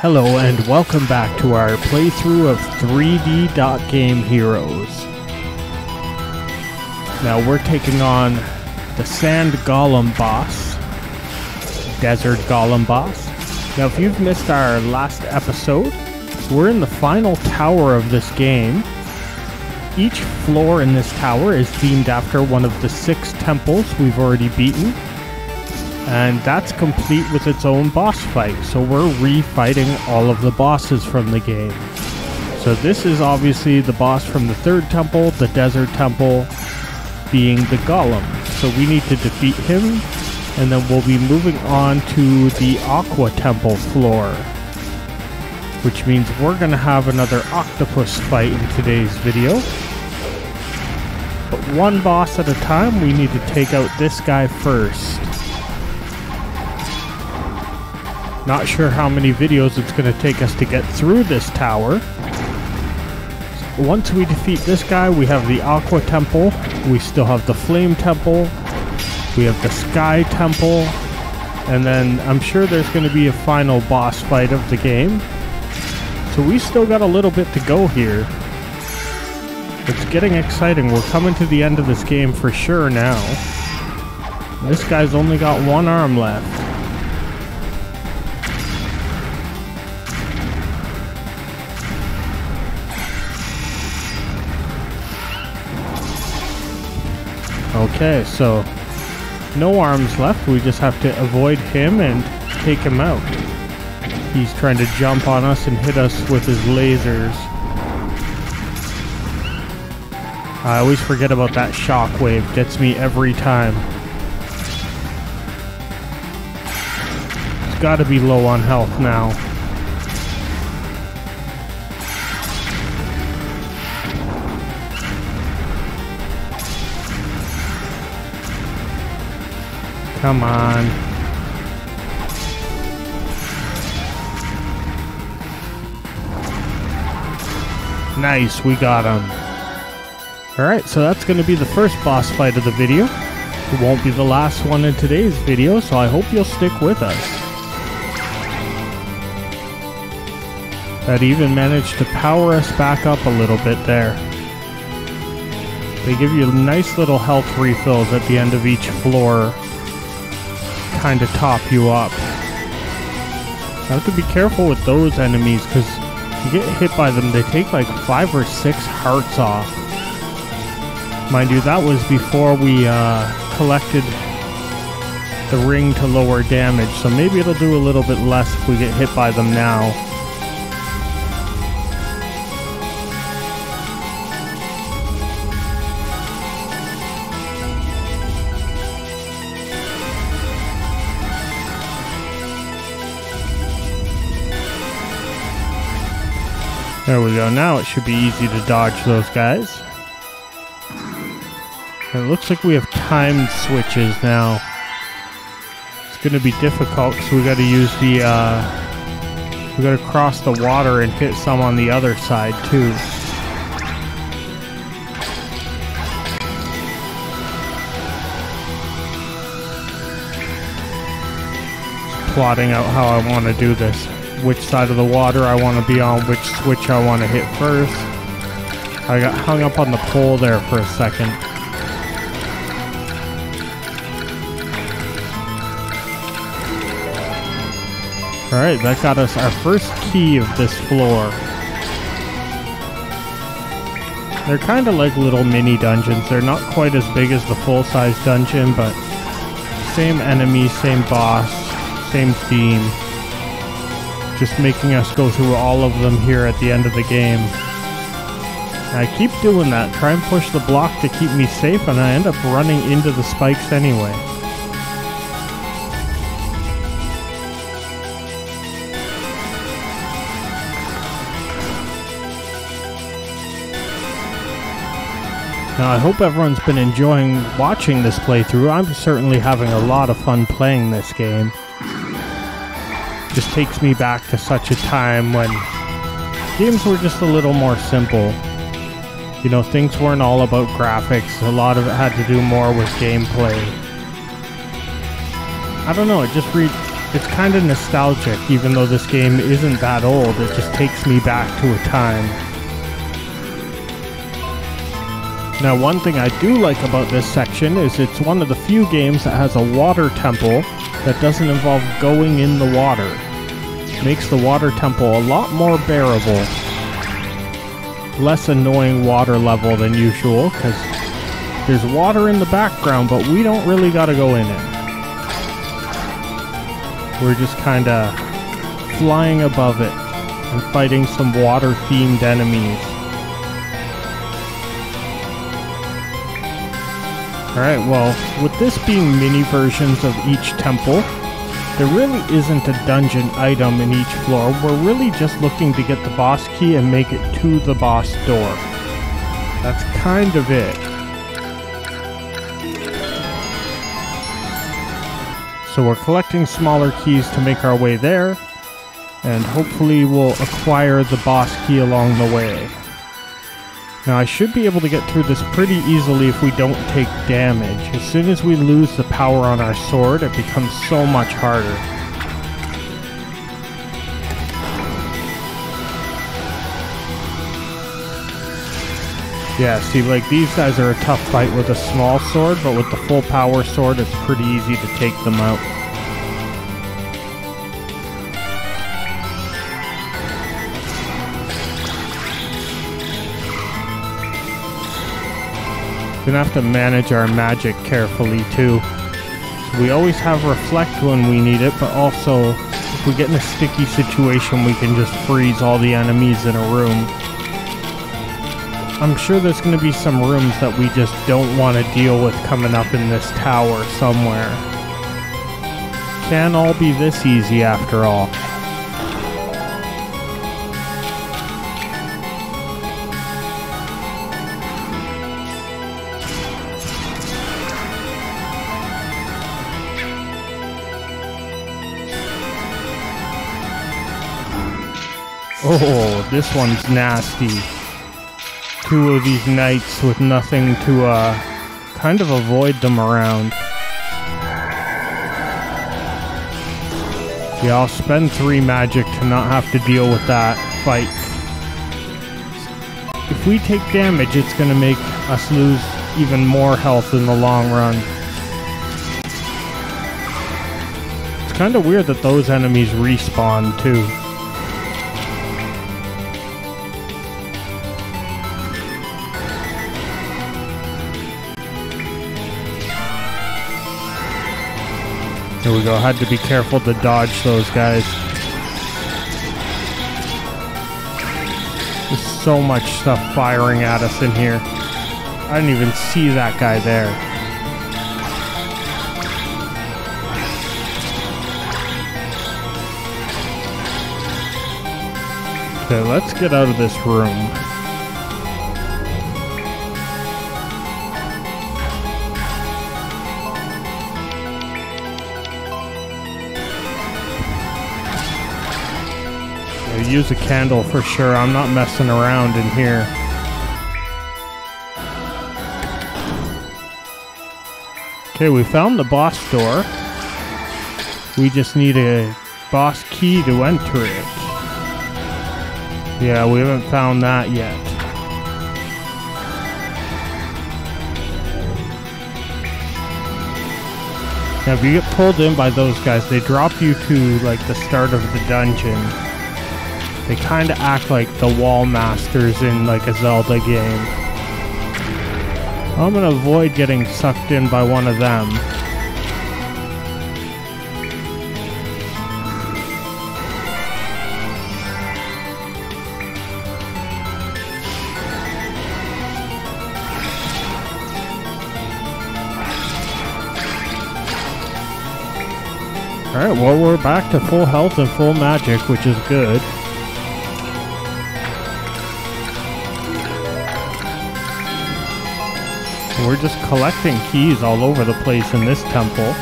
Hello and welcome back to our playthrough of 3D Dot Game Heroes. Now we're taking on the Sand Golem boss, Desert Golem boss. Now if you've missed our last episode, we're in the final tower of this game. Each floor in this tower is themed after one of the six temples we've already beaten and that's complete with its own boss fight. So we're refighting all of the bosses from the game. So this is obviously the boss from the third temple, the desert temple being the golem. So we need to defeat him and then we'll be moving on to the aqua temple floor. Which means we're going to have another octopus fight in today's video. But one boss at a time, we need to take out this guy first. Not sure how many videos it's going to take us to get through this tower. Once we defeat this guy, we have the Aqua Temple, we still have the Flame Temple, we have the Sky Temple, and then I'm sure there's going to be a final boss fight of the game. So we still got a little bit to go here. It's getting exciting. We're coming to the end of this game for sure now. This guy's only got one arm left. Okay, so no arms left. We just have to avoid him and take him out. He's trying to jump on us and hit us with his lasers. I always forget about that shockwave. Gets me every time. He's got to be low on health now. Come on. Nice, we got him. Alright, so that's going to be the first boss fight of the video. It won't be the last one in today's video, so I hope you'll stick with us. That even managed to power us back up a little bit there. They give you nice little health refills at the end of each floor kind of top you up. I have to be careful with those enemies because if you get hit by them, they take like five or six hearts off. Mind you, that was before we uh, collected the ring to lower damage, so maybe it'll do a little bit less if we get hit by them now. There we go. Now it should be easy to dodge those guys. It looks like we have timed switches now. It's going to be difficult because we got to use the, uh, we got to cross the water and hit some on the other side too. plotting out how I want to do this which side of the water I want to be on, which switch I want to hit first. I got hung up on the pole there for a second. Alright, that got us our first key of this floor. They're kind of like little mini dungeons. They're not quite as big as the full-size dungeon, but same enemy, same boss, same theme just making us go through all of them here at the end of the game. I keep doing that, try and push the block to keep me safe, and I end up running into the spikes anyway. Now I hope everyone's been enjoying watching this playthrough. I'm certainly having a lot of fun playing this game just takes me back to such a time when games were just a little more simple. You know, things weren't all about graphics. A lot of it had to do more with gameplay. I don't know, it just re it's kind of nostalgic, even though this game isn't that old. It just takes me back to a time. Now, one thing I do like about this section is it's one of the few games that has a water temple that doesn't involve going in the water. Makes the water temple a lot more bearable. Less annoying water level than usual, because there's water in the background, but we don't really gotta go in it. We're just kinda flying above it and fighting some water-themed enemies. Alright, well, with this being mini versions of each temple, there really isn't a dungeon item in each floor. We're really just looking to get the boss key and make it to the boss door. That's kind of it. So we're collecting smaller keys to make our way there, and hopefully we'll acquire the boss key along the way. Now I should be able to get through this pretty easily if we don't take damage. As soon as we lose the power on our sword, it becomes so much harder. Yeah, see, like, these guys are a tough fight with a small sword, but with the full power sword, it's pretty easy to take them out. Gonna have to manage our magic carefully too. we always have reflect when we need it, but also if we get in a sticky situation, we can just freeze all the enemies in a room. I'm sure there's to be some rooms that we just don't want to deal with coming up in this tower somewhere. Can't all be this easy after all. Oh, this one's nasty. Two of these knights with nothing to, uh, kind of avoid them around. Yeah, I'll spend three magic to not have to deal with that fight. If we take damage, it's gonna make us lose even more health in the long run. It's kind of weird that those enemies respawn, too. Here we go. Had to be careful to dodge those guys. There's so much stuff firing at us in here. I didn't even see that guy there. Okay, let's get out of this room. Use a candle for sure. I'm not messing around in here. Okay, we found the boss door. We just need a boss key to enter it. Yeah, we haven't found that yet. Now, if you get pulled in by those guys, they drop you to, like, the start of the dungeon. They kind of act like the wall masters in like a Zelda game. I'm gonna avoid getting sucked in by one of them. Alright, well we're back to full health and full magic, which is good. We're just collecting keys all over the place in this temple.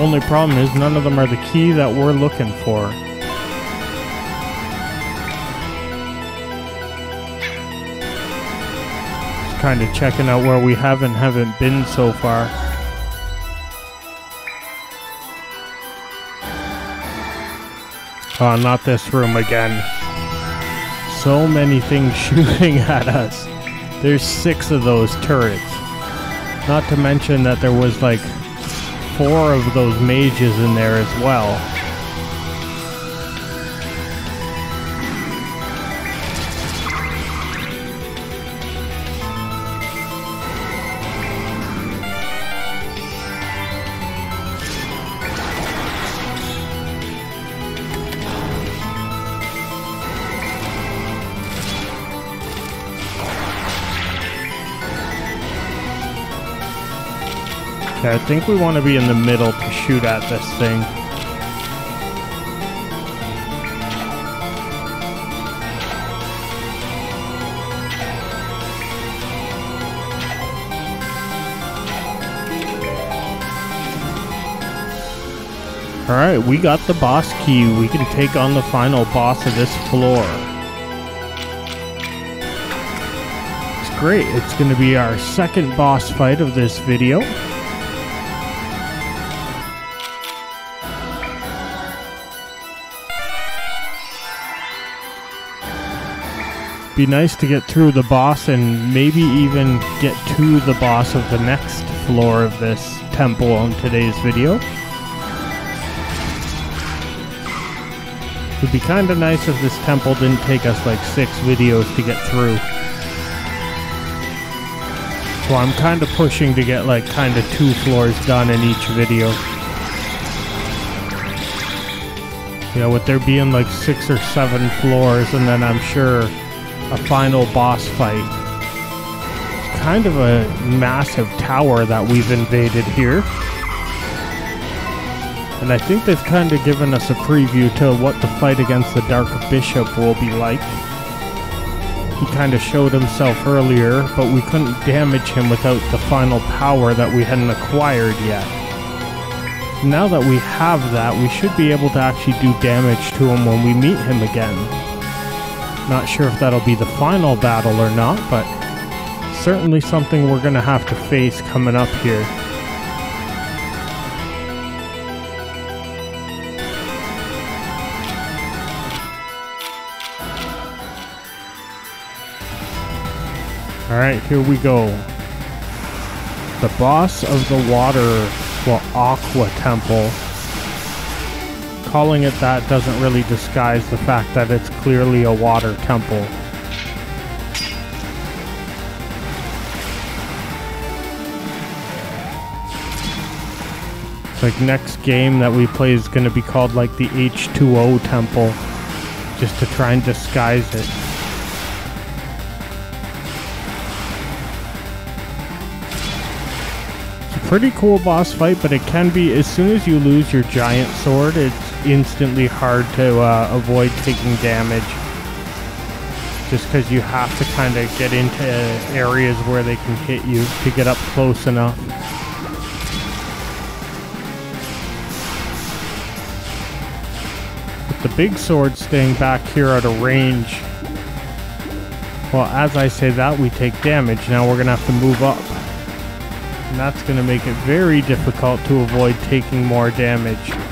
Only problem is none of them are the key that we're looking for. Just kind of checking out where we haven't haven't been so far. Oh, not this room again. So many things shooting at us. There's six of those turrets. Not to mention that there was like four of those mages in there as well. Okay, I think we want to be in the middle to shoot at this thing. Alright, we got the boss key. We can take on the final boss of this floor. It's great. It's going to be our second boss fight of this video. Be nice to get through the boss and maybe even get to the boss of the next floor of this temple on today's video. It would be kind of nice if this temple didn't take us like six videos to get through. So I'm kind of pushing to get like kind of two floors done in each video. Yeah, with there being like six or seven floors and then I'm sure a final boss fight. Kind of a massive tower that we've invaded here. And I think they've kind of given us a preview to what the fight against the Dark Bishop will be like. He kind of showed himself earlier, but we couldn't damage him without the final power that we hadn't acquired yet. Now that we have that, we should be able to actually do damage to him when we meet him again. Not sure if that'll be the final battle or not, but certainly something we're going to have to face coming up here. Alright, here we go. The boss of the water, well, Aqua Temple calling it that doesn't really disguise the fact that it's clearly a water temple. It's like next game that we play is going to be called like the H2O temple just to try and disguise it. It's a pretty cool boss fight, but it can be as soon as you lose your giant sword, it's instantly hard to uh, avoid taking damage. Just because you have to kind of get into areas where they can hit you to get up close enough. With the big sword staying back here at a range, well, as I say that, we take damage. Now we're going to have to move up. And that's going to make it very difficult to avoid taking more damage.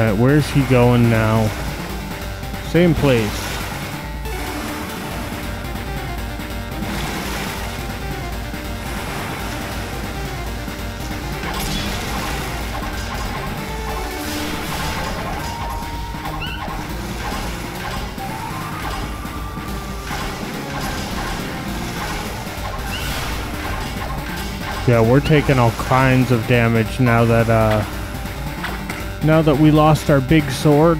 Alright, where's he going now? Same place. Yeah, we're taking all kinds of damage now that uh, now that we lost our big sword.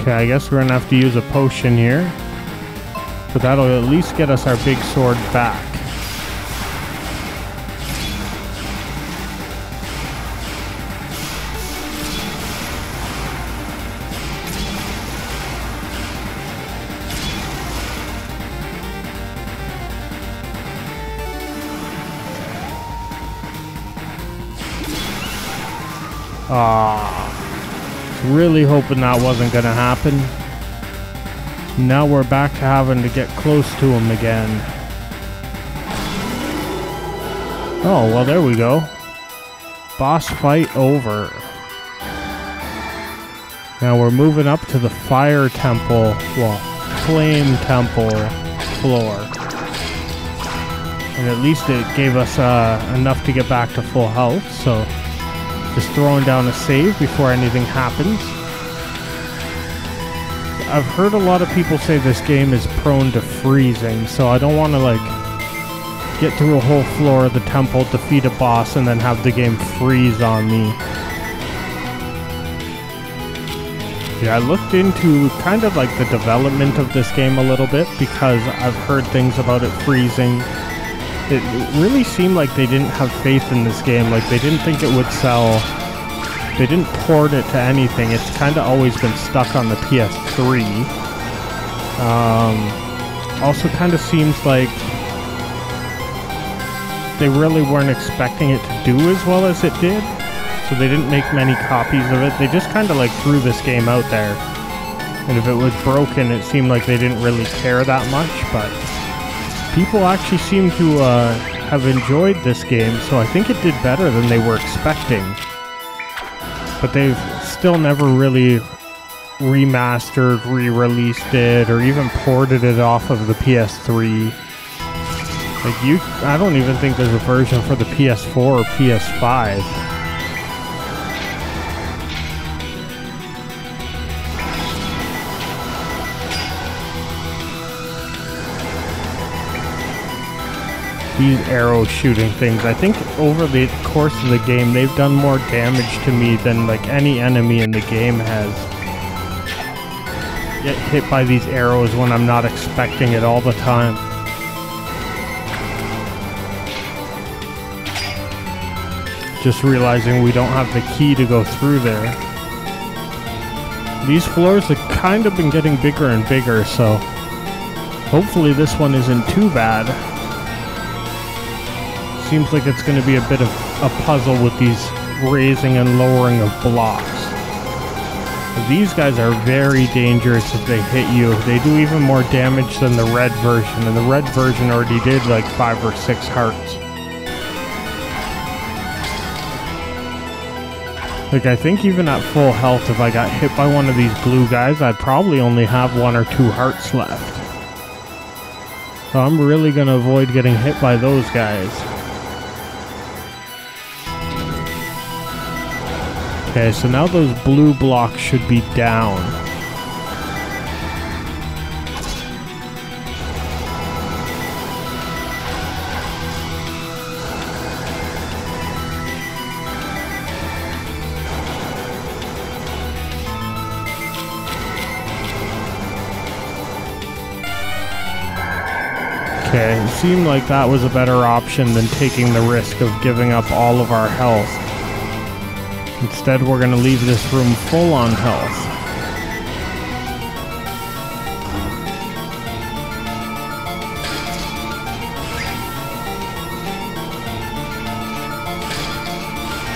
Okay, I guess we're gonna have to use a potion here. But that'll at least get us our big sword back. Ah, really hoping that wasn't gonna happen. Now we're back to having to get close to him again. Oh, well there we go. Boss fight over. Now we're moving up to the fire temple, well, flame temple floor. And at least it gave us uh, enough to get back to full health, so just throwing down a save before anything happens. I've heard a lot of people say this game is prone to freezing, so I don't want to like get through a whole floor of the temple, defeat a boss, and then have the game freeze on me. Yeah, I looked into kind of like the development of this game a little bit because I've heard things about it freezing. It really seemed like they didn't have faith in this game. Like they didn't think it would sell. They didn't port it to anything. It's kind of always been stuck on the PS3. Um, also, kind of seems like they really weren't expecting it to do as well as it did so they didn't make many copies of it. They just kind of like threw this game out there. And if it was broken, it seemed like they didn't really care that much, but people actually seem to uh, have enjoyed this game, so I think it did better than they were expecting. But they've still never really remastered, re-released it, or even ported it off of the PS3. Like you, I don't even think there's a version for the PS4 or PS5. These arrow shooting things. I think over the course of the game, they've done more damage to me than like any enemy in the game has. Get hit by these arrows when I'm not expecting it all the time. Just realizing we don't have the key to go through there. These floors have kind of been getting bigger and bigger, so hopefully this one isn't too bad seems like it's going to be a bit of a puzzle with these raising and lowering of blocks. These guys are very dangerous if they hit you. They do even more damage than the red version, and the red version already did like five or six hearts. Like, I think even at full health, if I got hit by one of these blue guys, I'd probably only have one or two hearts left. So I'm really going to avoid getting hit by those guys. Okay, so now those blue blocks should be down. Okay, it seemed like that was a better option than taking the risk of giving up all of our health. Instead, we're going to leave this room full on health.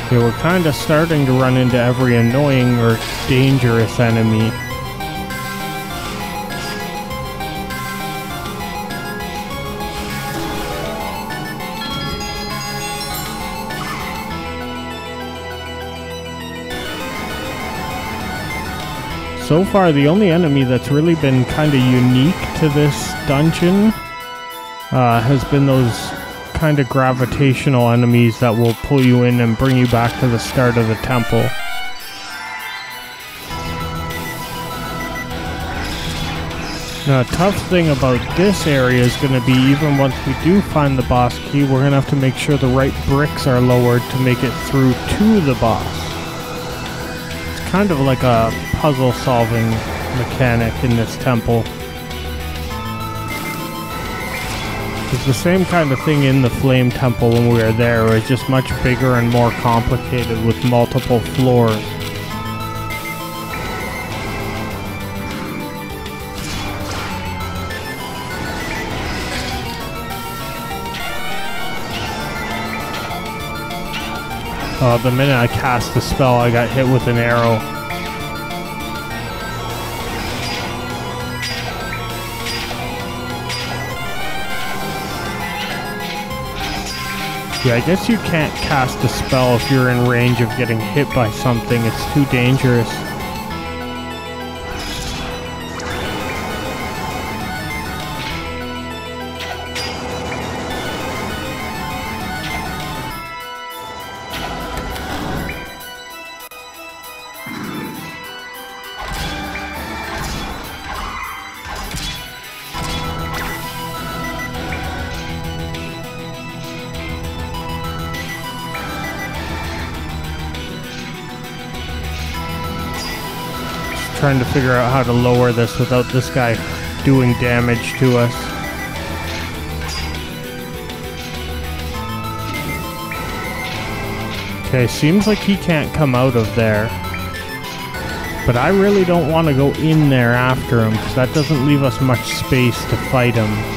Okay, we're kind of starting to run into every annoying or dangerous enemy. So far, the only enemy that's really been kind of unique to this dungeon uh, has been those kind of gravitational enemies that will pull you in and bring you back to the start of the temple. Now, a tough thing about this area is going to be even once we do find the boss key, we're going to have to make sure the right bricks are lowered to make it through to the boss. It's kind of like a puzzle solving mechanic in this temple. It's the same kind of thing in the Flame Temple when we were there, it's just much bigger and more complicated with multiple floors. Oh, the minute I cast the spell, I got hit with an arrow. Yeah, I guess you can't cast a spell if you're in range of getting hit by something. It's too dangerous. Trying to figure out how to lower this without this guy doing damage to us. Okay, seems like he can't come out of there. But I really don't want to go in there after him, because that doesn't leave us much space to fight him.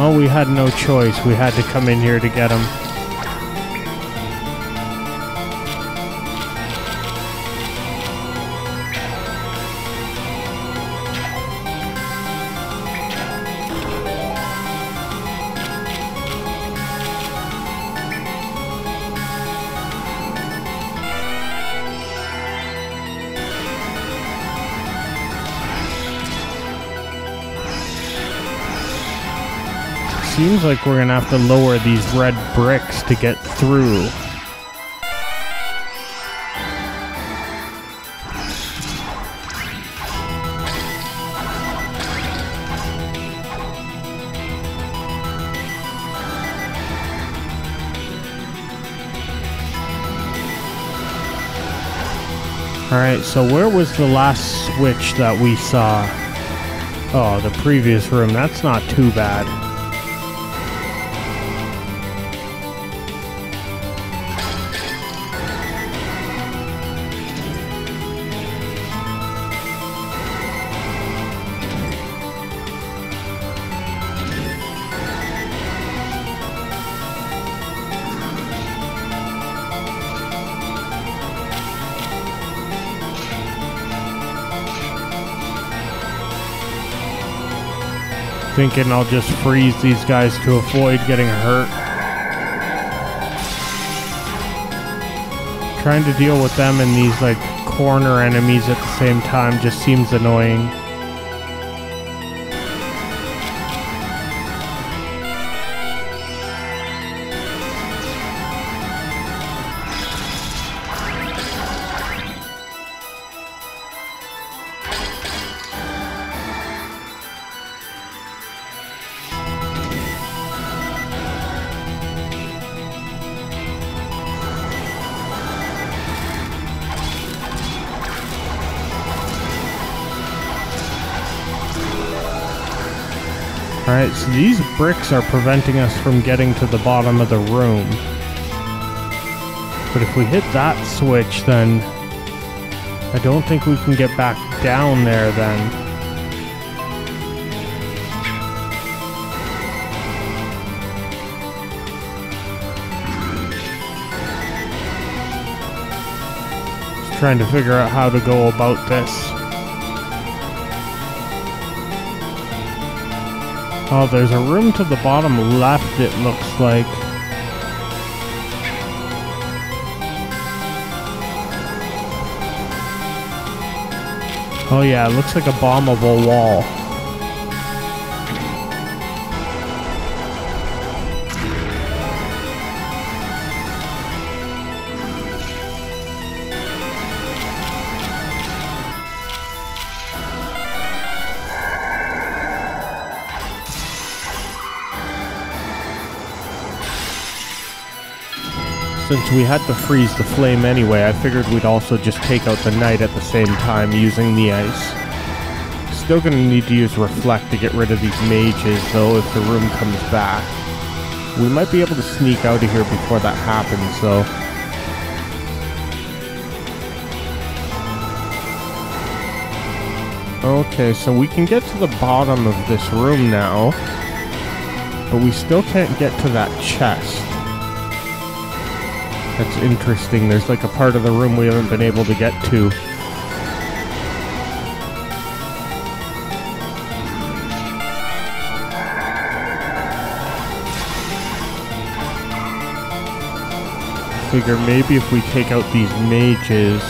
Oh, we had no choice. We had to come in here to get him. Seems like we're gonna have to lower these red bricks to get through. Alright, so where was the last switch that we saw? Oh, the previous room. That's not too bad. Thinking I'll just freeze these guys to avoid getting hurt. Trying to deal with them and these like corner enemies at the same time just seems annoying. Alright, so these bricks are preventing us from getting to the bottom of the room. But if we hit that switch, then I don't think we can get back down there then. Trying to figure out how to go about this. Oh, there's a room to the bottom left, it looks like. Oh yeah, it looks like a bombable wall. Since we had to freeze the flame anyway, I figured we'd also just take out the knight at the same time using the ice. Still gonna need to use Reflect to get rid of these mages, though, if the room comes back. We might be able to sneak out of here before that happens, though. Okay, so we can get to the bottom of this room now. But we still can't get to that chest. That's interesting. There's like a part of the room we haven't been able to get to. Figure maybe if we take out these mages...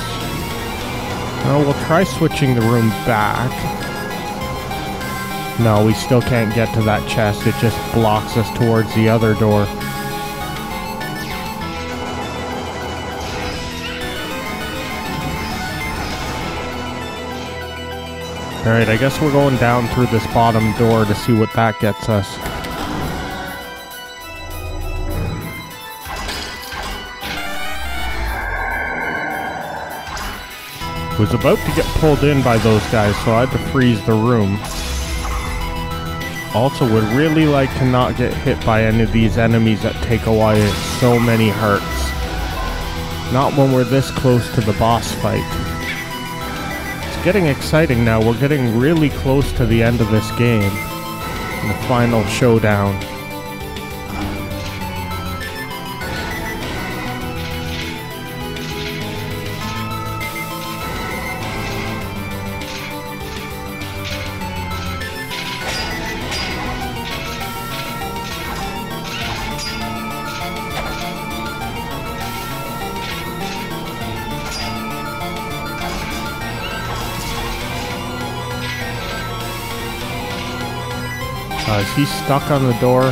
Oh, we'll try switching the room back. No, we still can't get to that chest. It just blocks us towards the other door. Alright, I guess we're going down through this bottom door to see what that gets us. Was about to get pulled in by those guys, so I had to freeze the room. Also, would really like to not get hit by any of these enemies that take away so many hearts. Not when we're this close to the boss fight. Getting exciting now. We're getting really close to the end of this game. The final showdown. Uh, stuck on the door?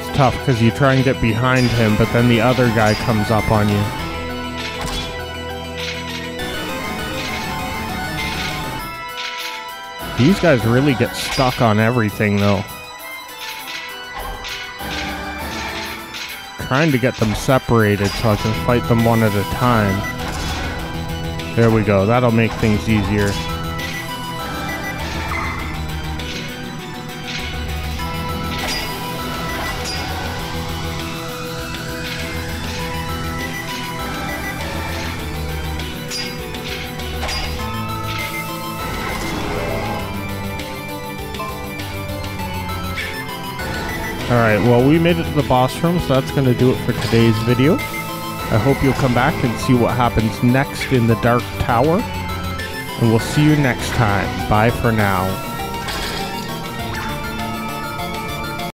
It's tough because you try and get behind him, but then the other guy comes up on you. These guys really get stuck on everything, though. Trying to get them separated so I can fight them one at a time. There we go. That'll make things easier. Alright, well we made it to the boss room, so that's going to do it for today's video. I hope you'll come back and see what happens next in the Dark Tower. And we'll see you next time. Bye for now.